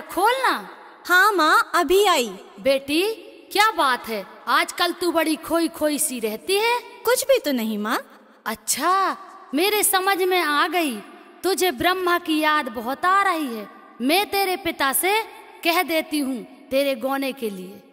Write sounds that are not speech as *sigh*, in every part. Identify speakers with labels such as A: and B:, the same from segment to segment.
A: दरवाज़ा खोलना।
B: हाँ माँ अभी आई।
A: बेटी क्या बात है? आजकल तू बड़ी खोई खोई सी रहती है।
B: कुछ भी तो नहीं माँ।
A: अच्छा मेरे समझ में आ गई। तुझे ब्रह्मा की याद बहुत आ रही है। मैं तेरे पिता से कह देती हूँ तेरे गोने के लिए।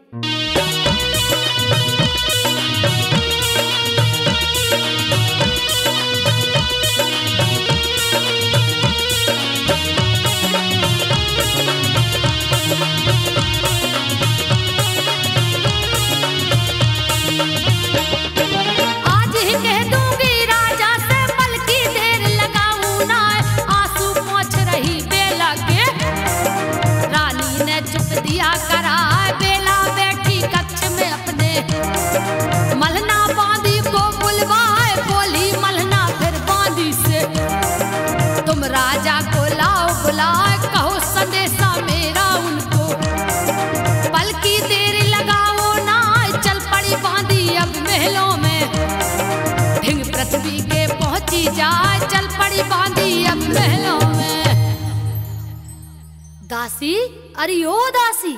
A: दासी अरे ओ दासी।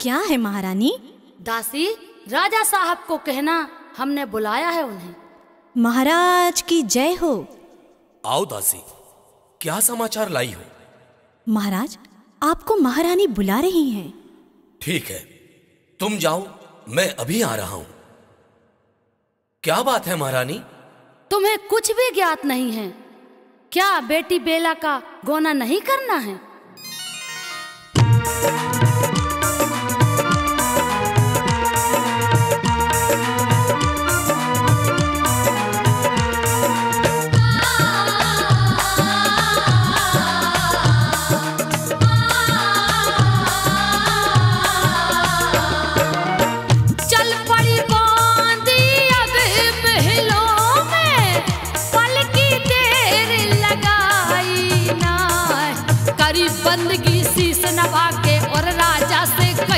B: क्या है महारानी?
A: दासी राजा साहब को कहना हमने बुलाया है उन्हें।
B: महाराज की जय हो।
C: आओ दासी क्या समाचार लाई हो?
B: महाराज आपको महारानी बुला रही हैं।
C: ठीक है तुम जाओ मैं अभी आ रहा हूँ। क्या बात है महारानी?
A: तुम्हें कुछ भी ज्ञात नहीं है। क्या बेटी बेला का गोना नहीं करना है? चल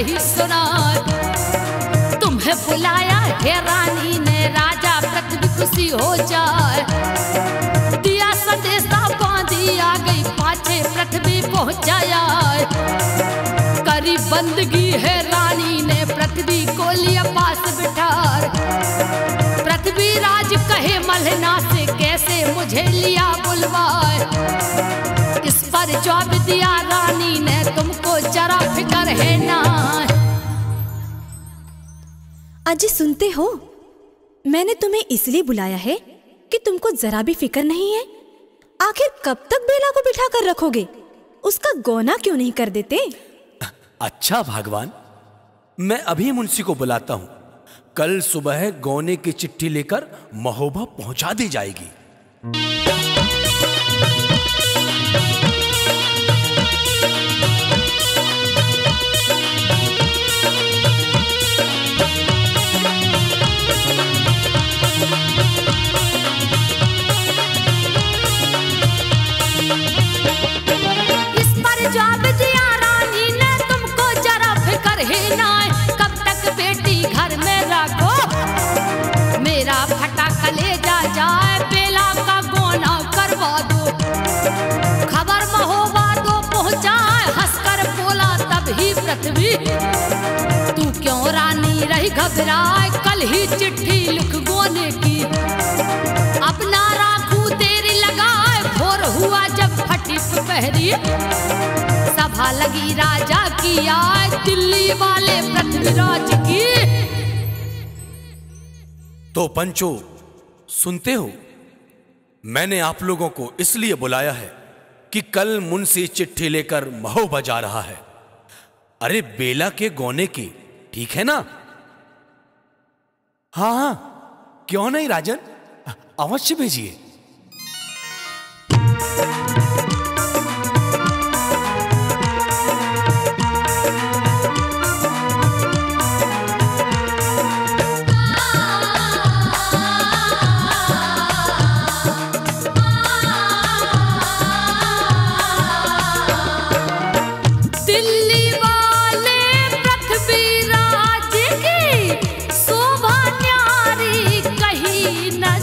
A: कही सुना तुम्हें बुलाया है रानी ने, राजा पृथ्वी खुशी हो जाए। दिया संदेशा बांधी, आ गई पाछे पृथ्वी पहुँचाया करी बंदगी है रानी ने, पृथ्वी को लिया पास बिठार। पृथ्वी राज कहे मलना से, कैसे मुझे लिया बुलवाए। इस पर जवाब दिया रानी ने तुमको जरा फिकर है ना?
B: अजय सुनते हो? मैंने तुम्हें इसलिए बुलाया है कि तुमको जरा भी फ़िक्र नहीं है। आखिर कब तक बेला को बिठा कर रखोगे? उसका गौना क्यों नहीं कर देते?
C: अच्छा भगवान। मैं अभी मुंशी को बुलाता हूँ। कल सुबह गौने की चिट्ठी लेकर महोबा पहुँचा दी जाएगी।
A: पृथ्वी तू क्यों रानी रही घबराए? कल ही चिट्ठी लिख गोने की। अपना राखू तेरी लगाए भोर हुआ जब फटी पहरी। सभा लगी राजा की आज दिल्ली वाले पृथ्वीराज की।
C: तो पंचो, सुनते हो? मैंने आप लोगों को इसलिए बुलाया है कि कल मुंशी चिट्ठी लेकर महोबा जा रहा है। अरे बेला के गोने की, ठीक है ना? हाँ हाँ क्यों नहीं राजन? अवश्य भेजिए।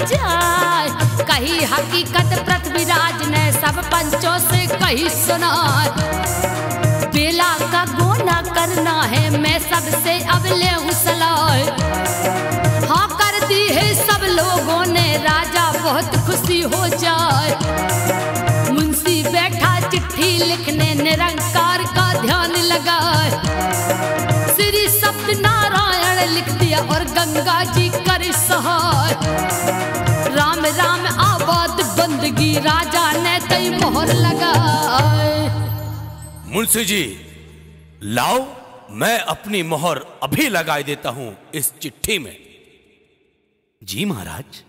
A: जाए। कही हकीकत पृथ्वीराज ने सब पंचों से कही सुनाए। बेला का गोना करना है, मैं सबसे अब ले सलाह हाँ कर दी है सब लोगों ने, राजा बहुत खुशी हो जाए। मुंशी बैठा चिट्ठी लिखने, निरंकार का ध्यान लगाए। और गंगा जी कर सहाय। राम राम आबाद बंदगी राजा ने तई मोहर लगाए।
C: मुंशी जी लाओ मैं अपनी मोहर अभी लगाई देता हूँ इस चिट्ठी में। जी महाराज।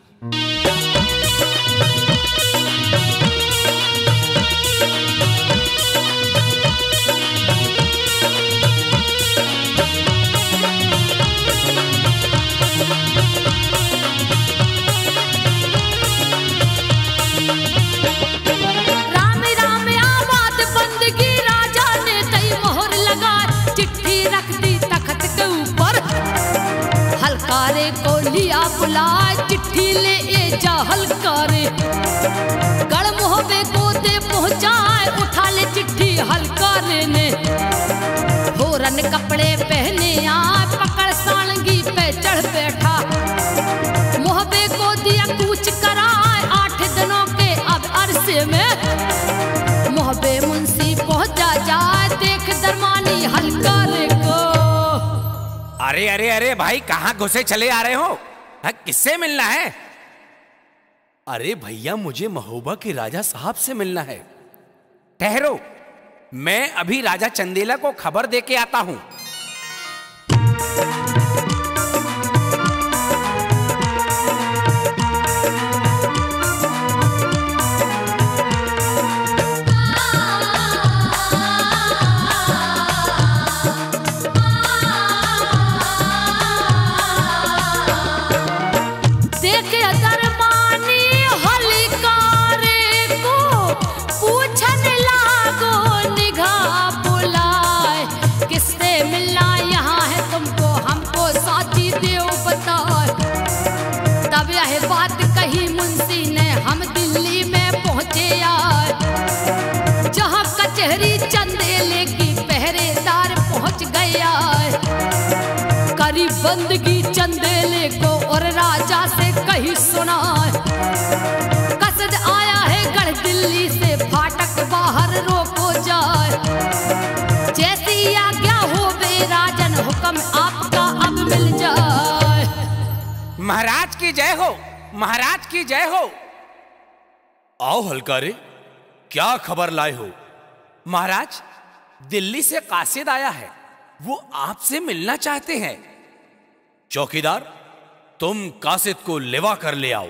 A: लिया बुलाए चिट्ठी ले, ए जा हलकारे गढ़ मोहबे को दे पहुँचाए, उठा ले चिट्ठी हलकारे ने होरन कपड़े पहने आए पकड़ सालंगी पे चढ़ बैठा। मोहबे को दिया कूच कराए, आठ दिनों के अब अरसे में। मोहबे मुंशी पहुँचा जाए, देख दरमानी हलकारे को
D: अरे अरे अरे, भाई, कहाँ घुसे चले आ रहे हो? हाँ, किससे मिलना है?
C: अरे भैया मुझे महोबा के राजा साहब से मिलना है।
D: ठहरो मैं अभी राजा चंदेला को खबर देके आता हूँ।
A: बंदगी चंदेले को और राजा से कही सुनाए कसद आया है गढ़ दिल्ली से फाटक बाहर रोको जाए। जैसी आज्ञा हो बे राजन हुक्म आपका अब मिल जाए।
D: महाराज की जय हो महाराज की जय हो।
C: आओ हलकारे क्या खबर लाए हो?
D: महाराज दिल्ली से कासिद आया है वो आपसे मिलना चाहते हैं।
C: चौकीदार तुम कासिद को लेवा कर ले आओ।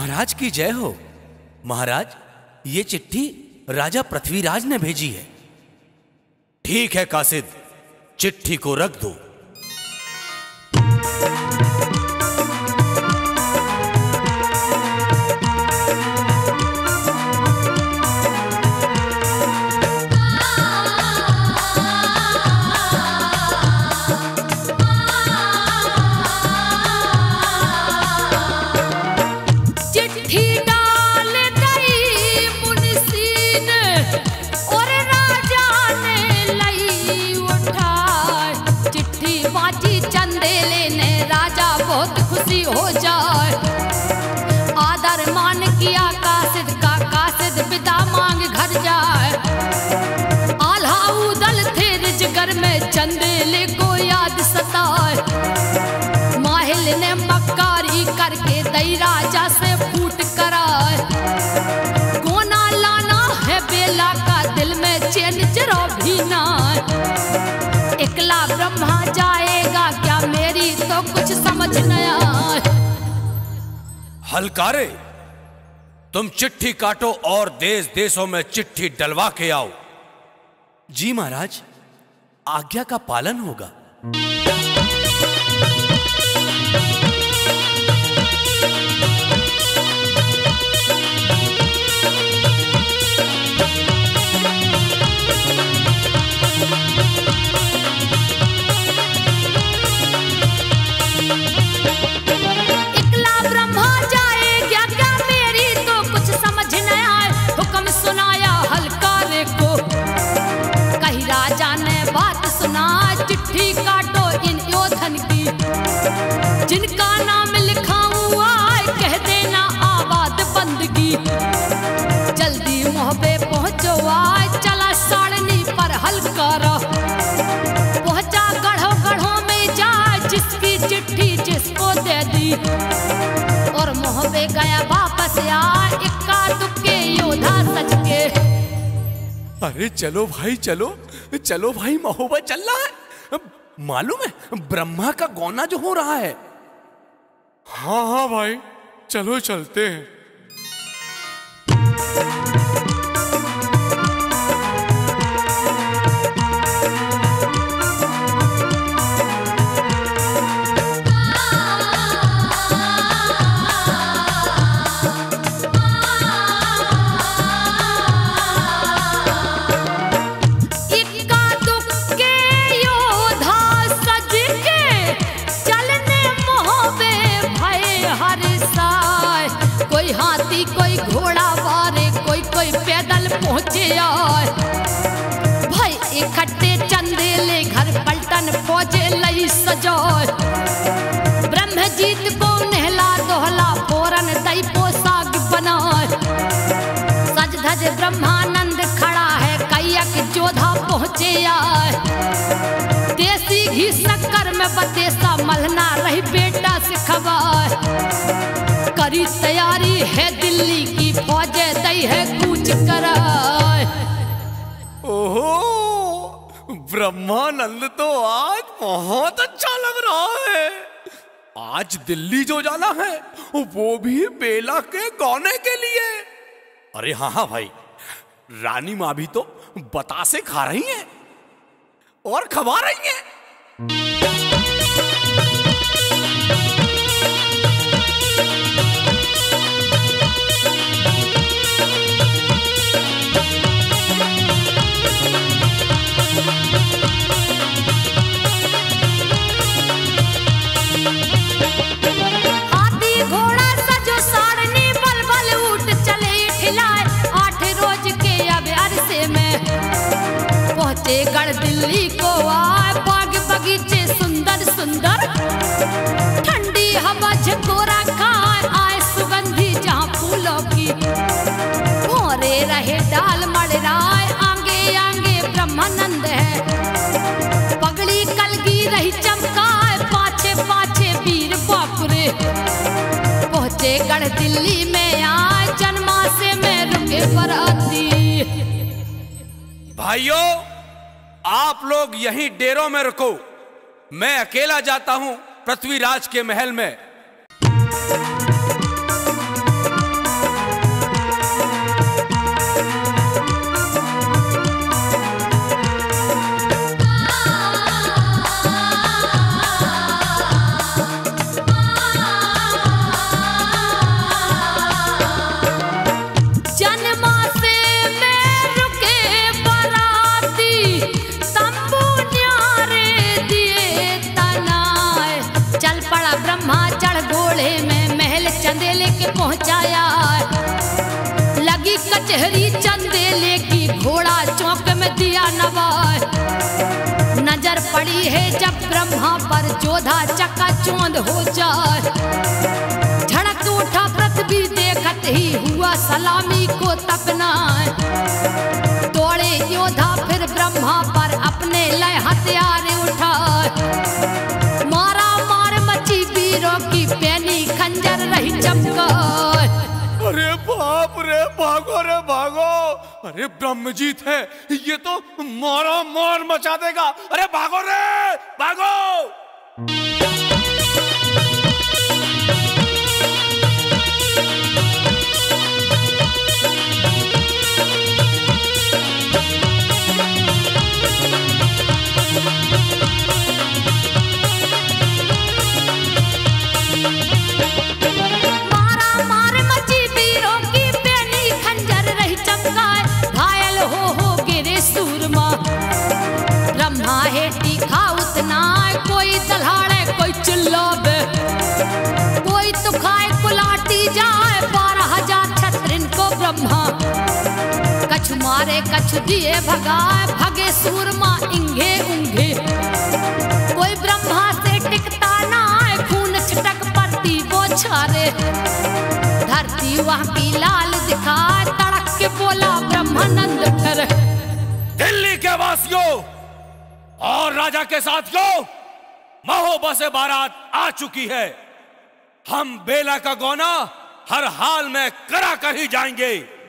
C: महाराज की जय हो। महाराज, ये चिट्ठी राजा पृथ्वीराज ने भेजी है। ठीक है, कासिद। चिट्ठी को रख दो।
A: नया
C: हलकारे तुम चिट्ठी काटो और देश देशों में चिट्ठी डलवा के आओ। जी महाराज आज्ञा का पालन होगा।
A: जिनका नाम लिखाऊं आए, कह देना आबाद बंदगी। जल्दी मोहबे पहुंचो आए, चला साड़नी पर हलकारा पहुँचा गढ़ो गढ़ो में जा जिसकी चिट्ठी जिसको दे दी। और मोहबे गया वापस आ इक्का दुक्के योद्धा सच के
C: अरे चलो भाई, चलो चलो भाई, महोबा चल रहा है। मालूम है, ब्रह्मा का गौना जो हो रहा है।
E: हाँ हाँ भाई चलो चलते हैं।
A: दिल्ली
C: जो जाना है, वो भी बेला के गाने के लिए। अरे हाँ हाँ भाई, रानी माँ भी तो बतासे खा रही हैं और खवा रही हैं।
A: पहुँचे गढ़ दिल्ली को आए बाग बगीचे सुंदर सुंदर। ठंडी हवा झकोरा खाए आए सुगंधी जहाँ फूलों की। भोरे रहे डाल मड़राए आगे आगे ब्रह्मानंद है। पगड़ी कलगी रही चमकाए पाछे पाछे वीर बापुरे पहुँचे गढ़ दिल्ली में आए जन्मा से मैं रुके बराती
C: भाइयों आप लोग यहीं डेरों में रुको मैं अकेला जाता हूँ पृथ्वीराज के महल में।
A: कचहरी चंदेले की घोड़ा चौक में दिया नवाए नज़र पड़ी है जब ब्रह्मा पर जोधा चक्का चौंध हो जाए झड़क उठा पृथ्वी देखत ही हुआ सलामी को तपना दौड़े योद्धा फिर ब्रह्मा पर अपने लय हथियार
E: रे, भागो रे, भागो। अरे ब्रह्मजीत है ये तो मारा, मोर मचा देगा। अरे भागो रे, भागो।
C: बारात आ चुकी है। हम बेला का गोना हर हाल में करा कर ही जाएँगे।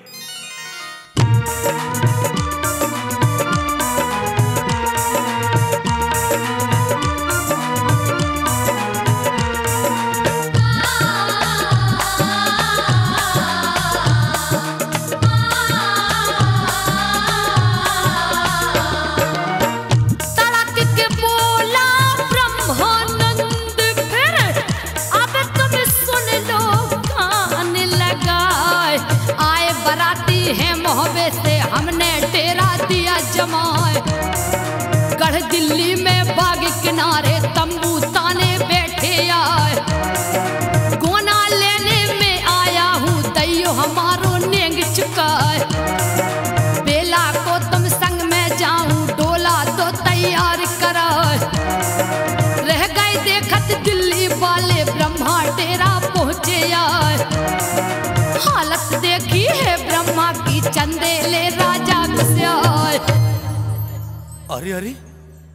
A: राजा
C: अरे अरे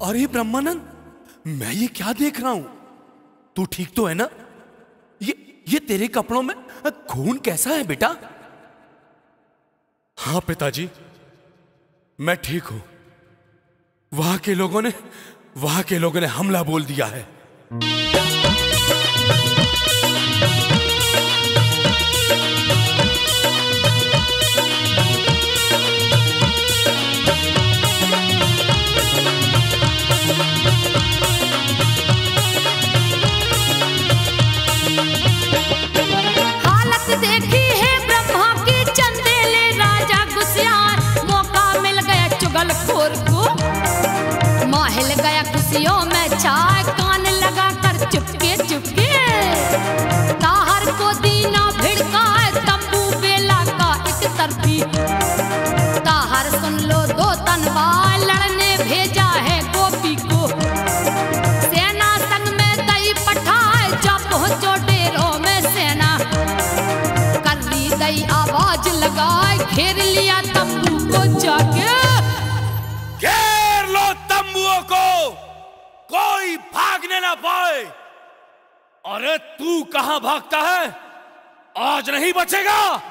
C: अरे ब्रह्मानंद, मैं ये क्या देख रहा हूँ? तू ठीक तो है ना? ये ये तेरे कपड़ों में खून कैसा है बेटा? हाँ पिताजी, मैं ठीक हूँ। वहाँ के लोगों ने, वहाँ के लोगों ने हमला बोल दिया है।
A: चाय कान लगा कर चुपके चुपके। ताहर को दीना भिड़का है तंबू बेला का एक तरफी। ताहर सुन लो दो तनवार लड़ने भेजा है गोपी को। सेना संग में दई पठाए, जब पहुंचो डेरों में सेना। कल्ली दई आवाज़ लगाए, घेर लिया
C: कोई भागने ना पाए। अरे तू कहाँ भागता है? आज नहीं बचेगा।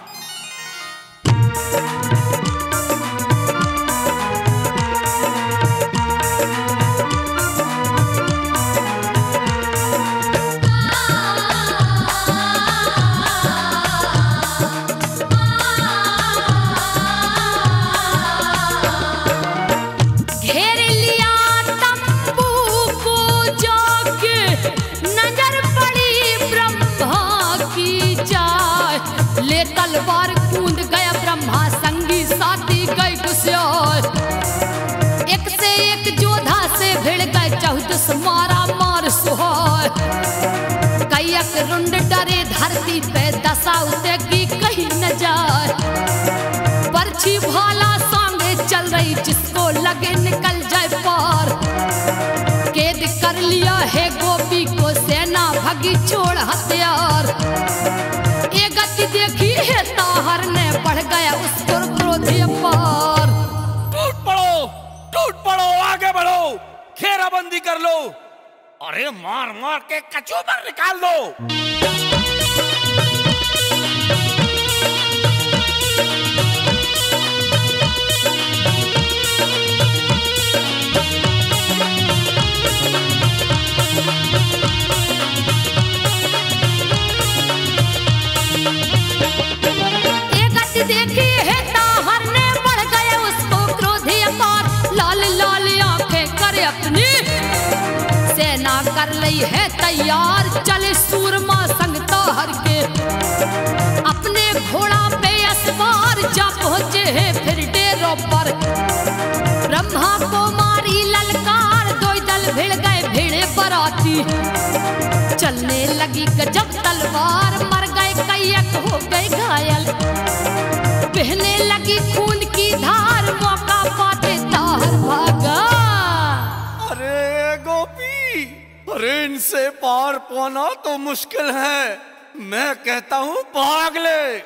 A: है गोपी को सेना भगी छोड़ हथियार। ये गति देखी है ताहर ने, बढ़ गया उस पर क्रोधी पार
C: टूट पड़ो टूट पड़ो, आगे बढ़ो, घेराबंदी कर लो। अरे मार मार के कचूबर निकाल दो।
A: देखी है ताहर ने बढ़ है तैयार। चले सूरमा संग ताहर के। अपने घोड़ा पे असवार। जा पहुँचे है फिर डेरों पर। ब्रह्मा को मारी ललकार। दो दल भिड़ गए भिड़े बराती। चलने लगी गजब तलवार। मर गए कैयक हो गए घायल। बहने लगी खून की धार, मौका पाते तार भागा।
E: अरे गोपी, अरे इनसे पार पाना तो मुश्किल है। मैं कहता हूँ, भाग ले।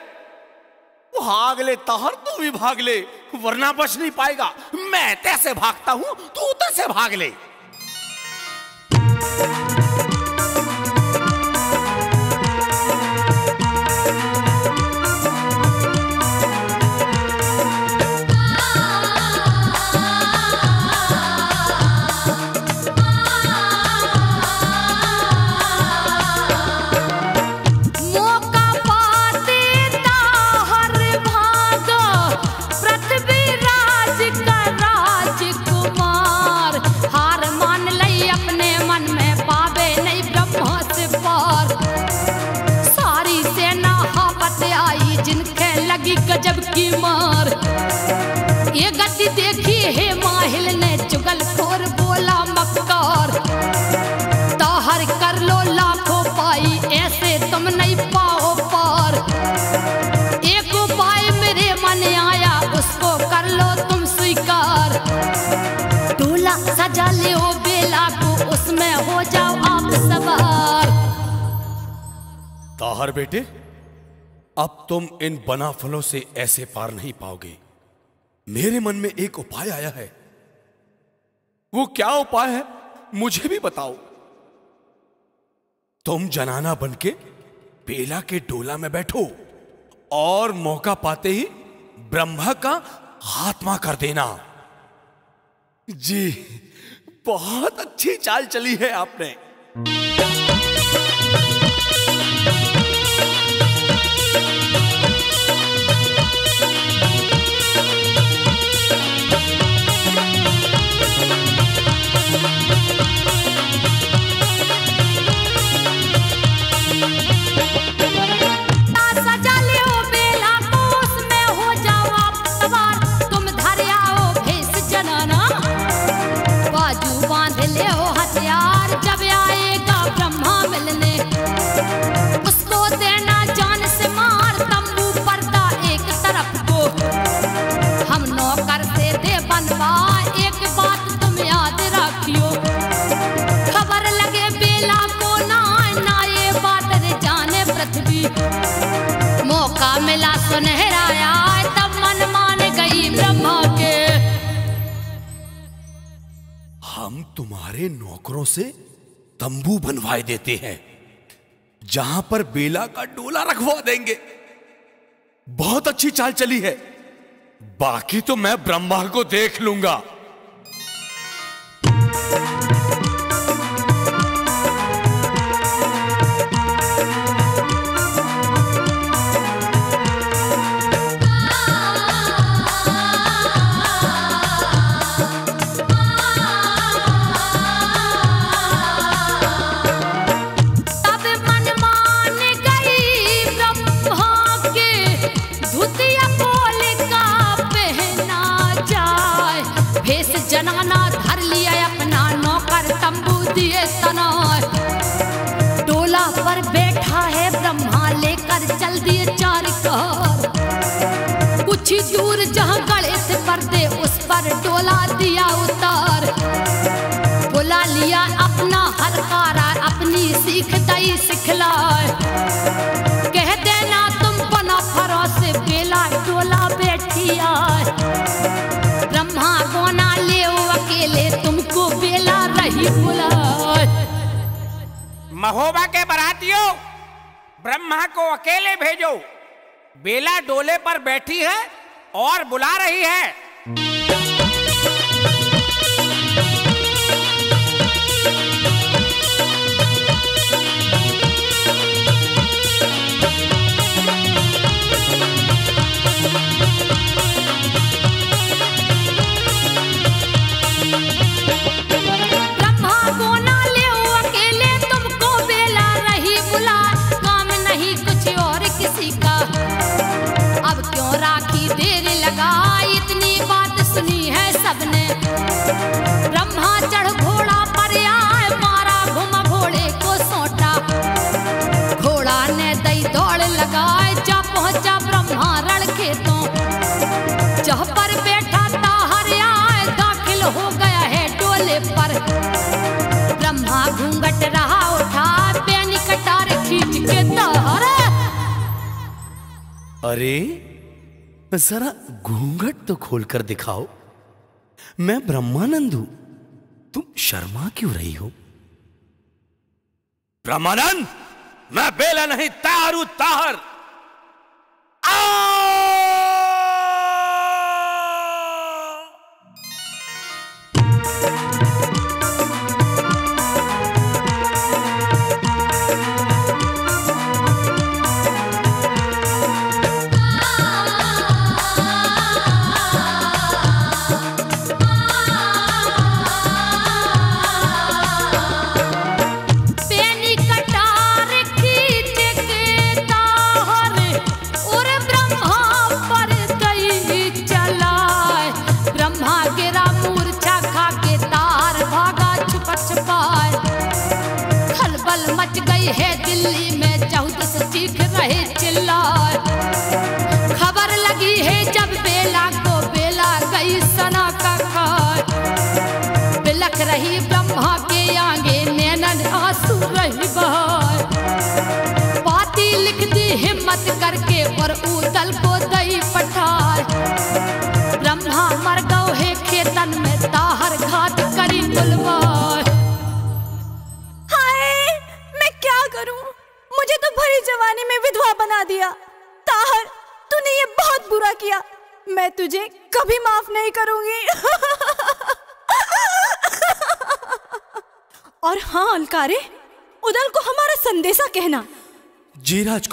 E: भाग ले ताहर तू भी भाग ले,
D: वरना बच नहीं पाएगा। मैं तैसे भागता हूँ, तू तैसे भाग ले।
A: गजब की मार। ये गति देखी हे माहिल ने, जुगल खोर बोला मक्कार। ताहर कर लो लाखों पाई, ऐसे तुम नहीं पाओ पार। एक उपाय मेरे मन आया, उसको कर लो तुम स्वीकार। दूल्हा सजा ले बेला को, उसमें हो जाओ आप सवार।
C: ताहर बेटे अब तुम इन बना फलों से ऐसे पार नहीं पाओगे। मेरे मन में एक उपाय आया है।
E: वो क्या उपाय है? मुझे भी बताओ।
C: तुम जनाना बनके बेला के डोला में बैठो और मौका पाते ही ब्रह्मा का हाथमा कर देना।
E: जी, बहुत अच्छी चाल चली है आपने।
C: तुम्हारे नौकरों से तंबू बनवाए देते हैं, जहाँ पर बेला का डोला रखवा देंगे।
E: बहुत अच्छी चाल चली है। बाकी तो मैं ब्रह्मा को देख लूँगा।
A: दूर जहाँ गड़े थे पर्दे उस पर डोला दिया उतार। बुला लिया अपना हरकारा, अपनी सीख दई सिखलाए कह देना तुम बना फरो से बेला डोला बैठी आए ब्रह्मा गोना ले अकेले तुमको बेला रही बुलाए
D: महोबा के बरातियों, ब्रह्मा को अकेले भेजो। बेला डोले पर बैठी है और बुला रही
A: है।
C: अरे, जरा घूंघट तो खोलकर दिखाओ। मैं ब्रह्मानंद हूँ। तुम शर्मा क्यों रही हो? ब्रह्मानंद, मैं बेला नहीं, तारू ताहर।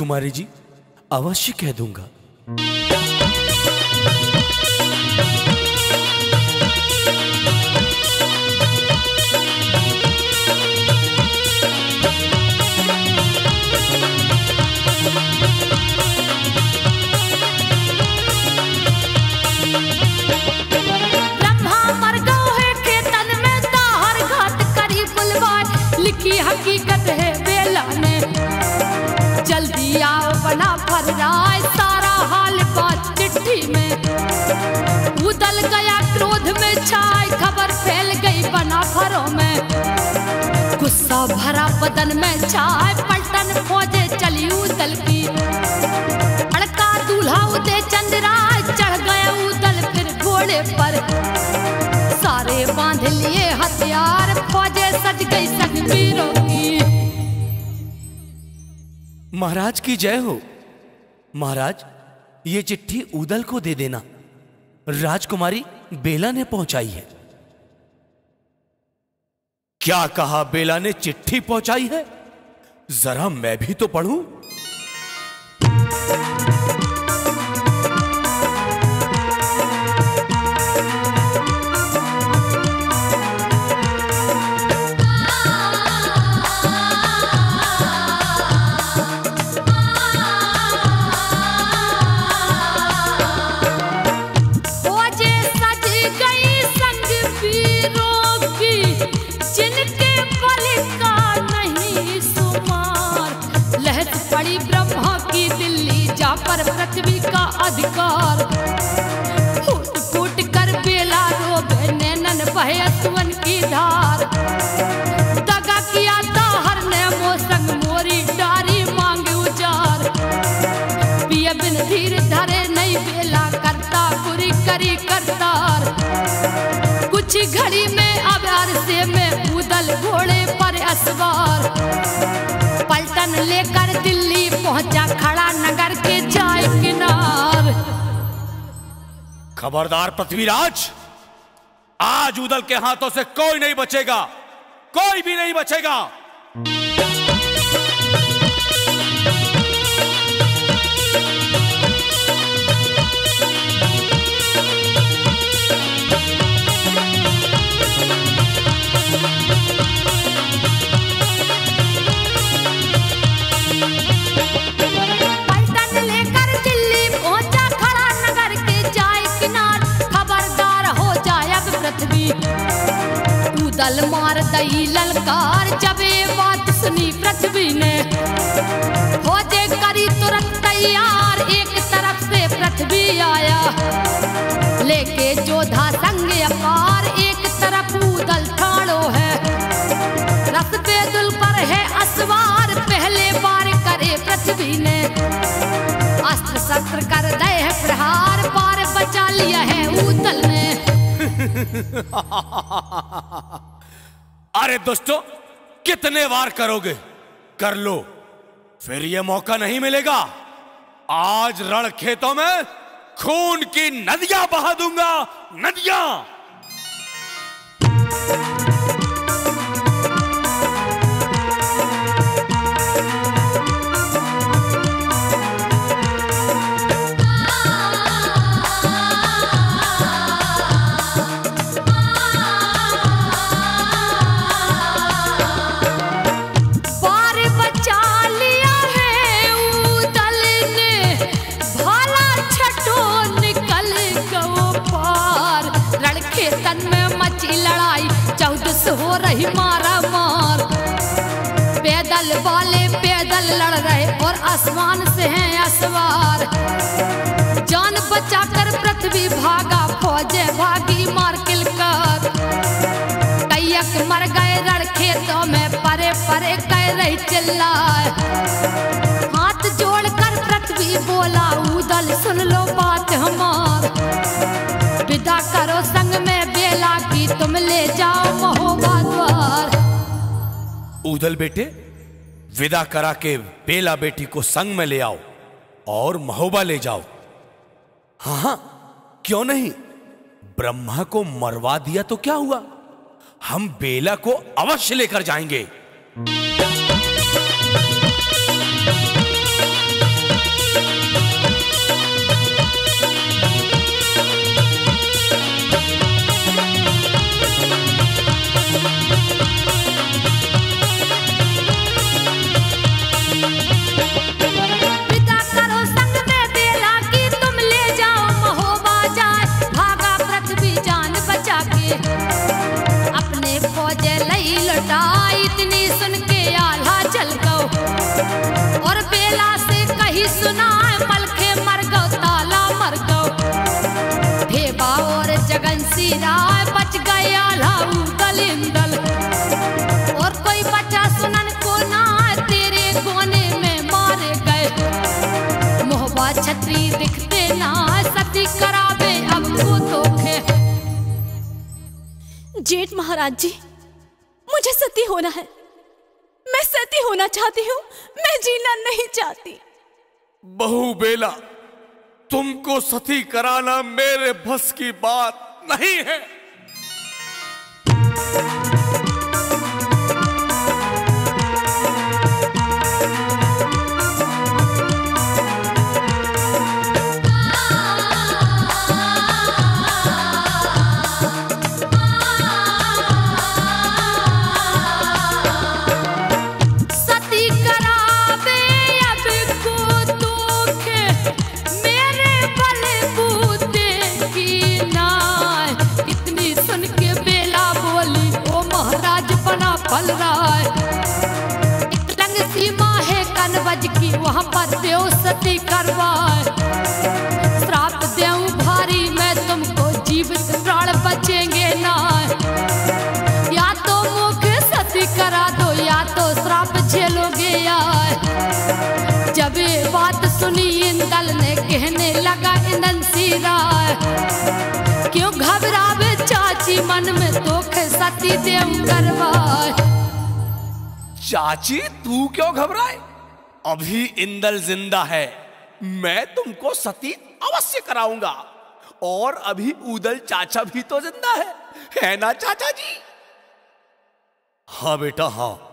C: जी राजकुमारी जी अवश्य कह दूँगा।
A: राय सारा हाल बात चिट्ठी में। उदल गया क्रोध में खबर फैल गई बना फरों में। गुस्सा भरा बदन में छाए पलटन फौजे चली उदल की। अड़का दूल्हा उदय चढ़ गया उदल फिर घोड़े पर। सारे बाँध लिए हथियार फौजे सज गई सगवीरों की।
C: महाराज की जय हो। महाराज, ये चिट्ठी उदल को दे देना। राजकुमारी बेला ने पहुंचाई है। क्या कहा बेला ने चिट्ठी पहुंचाई है? जरा मैं भी तो पढ़ूं।
A: पृथ्वी का अधिकार। फूट फूट कर बेला रोबे नैनन की धार। दगा किया ने मोसंग मोरी डारी मांगे उजार पिया बिन धीर धरे नहीं बेला करता पूरी करी करतार। कुछ घड़ी में अब में उदल घोड़े पर असवार।
C: खबरदार पृथ्वीराज आज उदल के हाथों से कोई नहीं बचेगा कोई भी नहीं बचेगा।
A: उदल मार दई ललकार, जब बात सुनी पृथ्वी ने। फौजे करी तुरंत तैयार, एक तरफ़ से पृथ्वी आया। लेके जोधा संग अपार, एक तरफ़ उदल ठाड़ो है। रस बेदुल पर है असवार, पहले बार करे पृथ्वी ने। अस्त्र शस्त्र कर दे है प्रहार, पार बचा लिया है उदल ने। *laughs*
C: अरे दोस्तों, कितने बार करोगे? कर लो। फिर ये मौका नहीं मिलेगा। आज रण खेतों में खून की नदियाँ बहा दूँगा। नदियाँ!
A: आसमान से हैं असवार जान बचाकर पृथ्वी भागा, फौजे भागी मार किल कर। कैयक मर गए रण खेतों में, परे परे कह रही चिल्लाए। हाथ जोड़कर पृथ्वी बोला, उदल सुन लो बात हमार। विदा करो संग में बेला की, तुम ले जाओ महोबा द्वार।
C: उदल बेटे विदा करा के बेला बेटी को संग में ले आओ और महोबा ले जाओ। हाँ हाँ क्यों नहीं? ब्रह्मा को मरवा दिया तो क्या हुआ? हम बेला को अवश्य लेकर जाएँगे।
A: जगन बच गए आल्हा उदल और कोई बचा सुनन को ना तेरे कोने में मारे गए। मोहबा छतरी दिखते ना सती करावे अब को तोखे
B: जेठ महाराज जी मुझे सती होना है। मैं सती होना चाहती हूँ मैं जीना नहीं चाहती।
E: बहु बेला तुमको सती कराना मेरे बस की बात। नहीं है।
A: मन में तो सती देव करवाए।
E: चाची तू क्यों घबराए? अभी इंदल ज़िंदा है। मैं तुमको सती अवश्य कराऊँगा। और अभी उदल चाचा भी तो ज़िंदा है। है ना चाचा जी?
C: हाँ बेटा हाँ।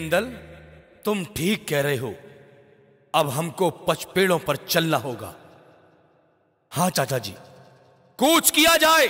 A: इंदल तुम
C: ठीक कह रहे हो। अब हमको पचपेड़ों पर चलना होगा। हाँ, चाचा जी। कूच किया जाए।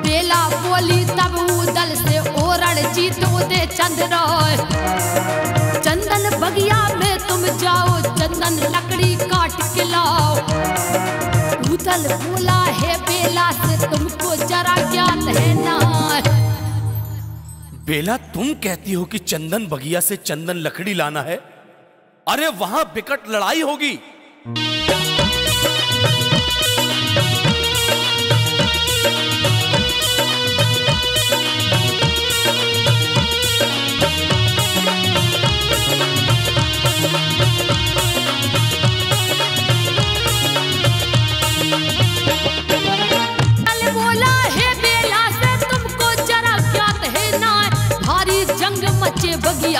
A: बेला बोली तब उदल से ओरण जीतो दे चंदन बगिया में तुम जाओ, चंदन लकड़ी काट के लाओ। उदल बोला है बेला से तुमको जरा ज्ञात है ना।
C: बेला, तुम कहती हो कि चंदन बगिया से चंदन लकड़ी लाना है? अरे, वहाँ बिकट लड़ाई होगी।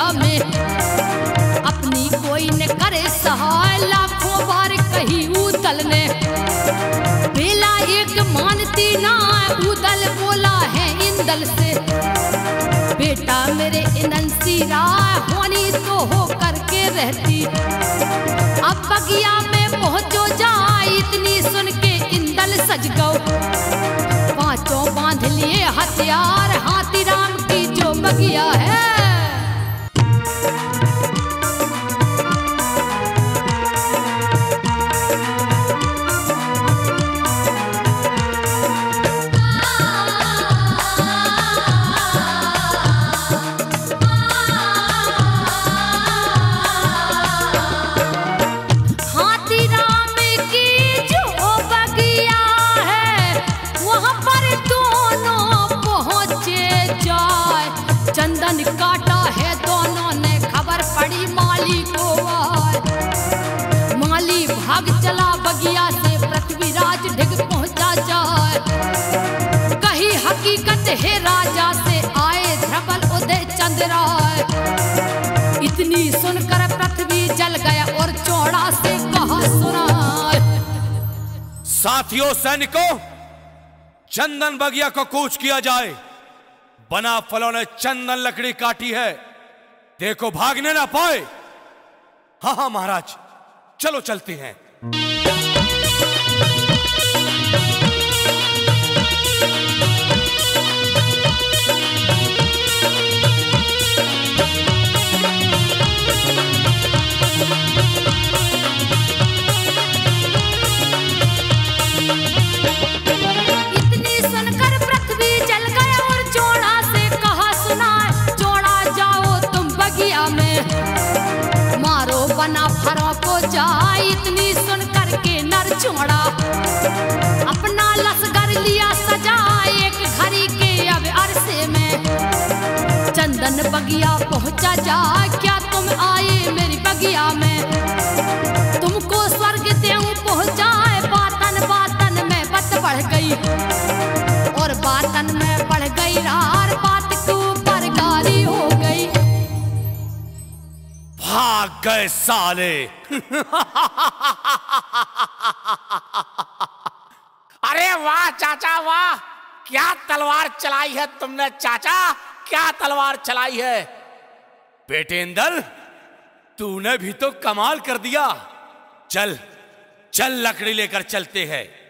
A: बगिया में। अपनी कोई न करे सहाय, लाखों बार कही उदल ने। बेला एक मानती ना उदल बोला है इंदल से। बेटा मेरे इनंसी राय होनी तो हो करके रहती। अब बगिया में पहुंचो जाए इतनी सुन के इंदल सज गो पाँचों बाँध लिए हथियार, हाथी राम की जो बगिया है। राजा से आए उदय इतनी सुनकर पृथ्वी जल गया और चौड़ा से कहा सुनाए
C: साथियों, सैनिकों, चंदन बगिया को कूच किया जाए। बना फलों ने चंदन लकड़ी काटी है। देखो, भागने ना पाए। हाँ हाँ महाराज, चलो चलते हैं।
A: के नर चौड़ा अपना लश्कर लिया सजा एक घड़ी के अब अरसे में। चंदन बगिया पहुँचा जा, क्या तुम आए मेरी बगिया में? तुमको स्वर्ग देव पहुँचाए बातन बातन में बत बढ़ गई। और बातन में बढ़ गई रार
C: भाग गए साले। *laughs*
D: अरे वाह चाचा वाह। क्या तलवार चलाई है तुमने चाचा? क्या तलवार चलाई है?
C: बेटे इंदल तूने भी तो कमाल कर दिया। चल चल लकड़ी लेकर चलते हैं।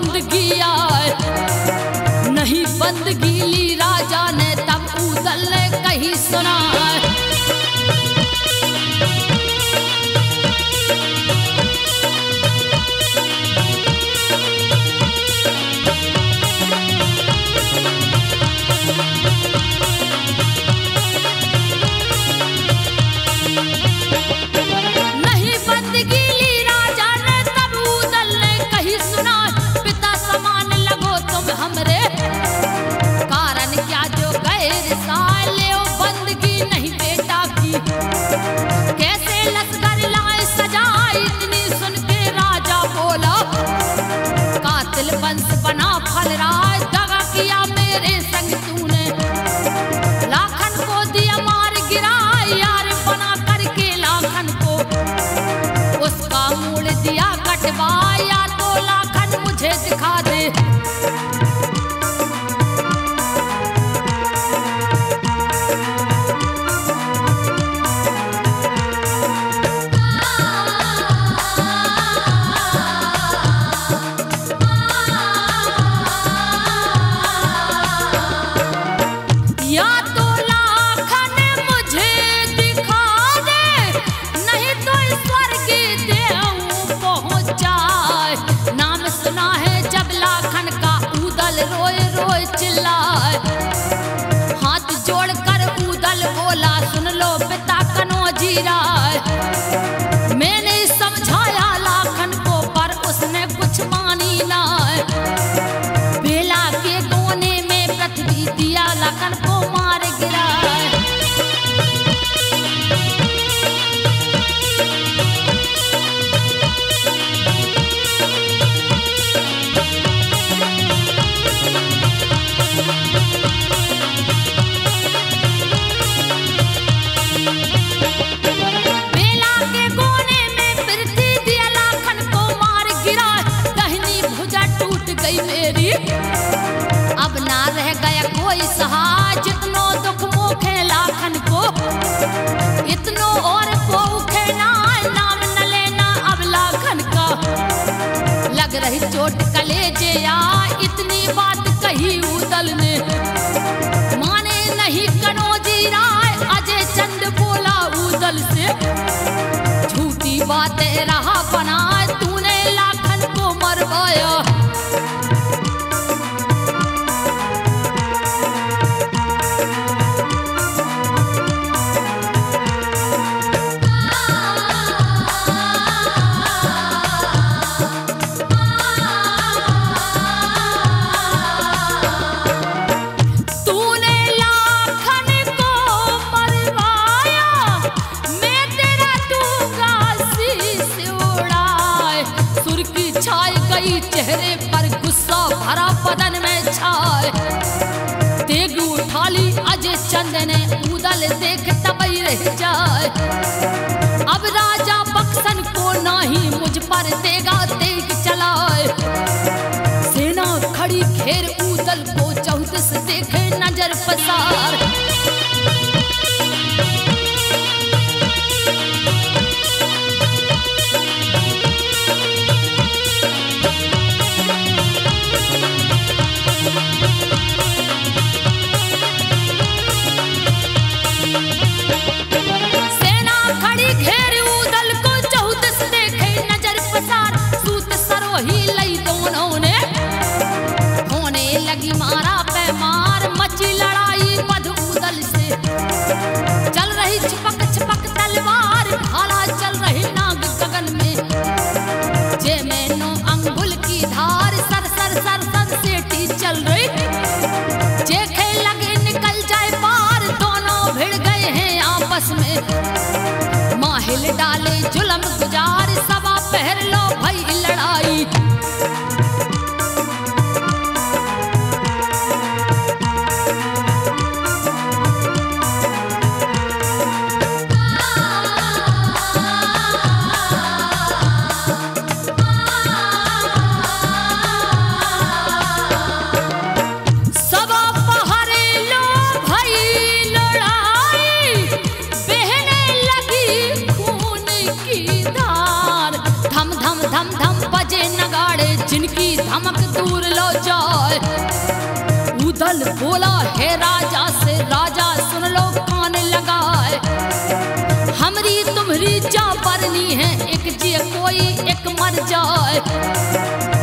A: बंदगिया की चेहरे पर गुस्सा भरा बदन में छाए। तेग उठा ली, अजय चंद ने उदल देख तबई रह जाए। अब राजा बक्सन को ना ही मुझ पर देगा तेग चलाए। सेना खड़ी खेर उदल को चौदस देखे नज़र पसार। है राजा से राजा, सुन लो कान लगाए। हमरी तुम्हरी चापरनी है, एक जी कोई एक मर जाए।